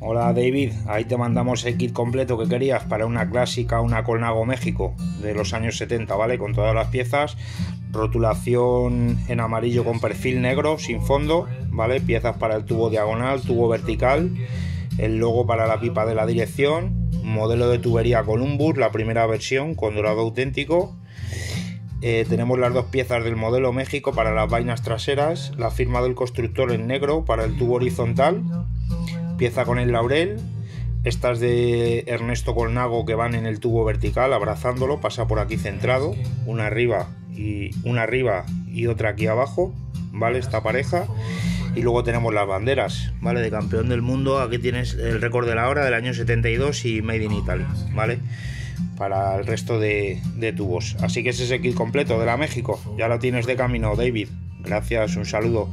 Hola David, ahí te mandamos el kit completo que querías para una clásica, una Colnago México de los años 70, ¿vale? Con todas las piezas, rotulación en amarillo con perfil negro, sin fondo, ¿vale? Piezas para el tubo diagonal, tubo vertical, el logo para la pipa de la dirección, modelo de tubería Columbus, la primera versión con dorado auténtico. Eh, tenemos las dos piezas del modelo México para las vainas traseras, la firma del constructor en negro para el tubo horizontal Pieza con el laurel. Estas de Ernesto Colnago que van en el tubo vertical, abrazándolo, pasa por aquí centrado, una arriba y una arriba y otra aquí abajo, ¿vale? Esta pareja. Y luego tenemos las banderas, ¿vale? De campeón del mundo. Aquí tienes el récord de la hora del año 72 y Made in Italy, ¿vale? Para el resto de, de tubos. Así que ese es el kit completo de la México. Ya lo tienes de camino, David. Gracias, un saludo.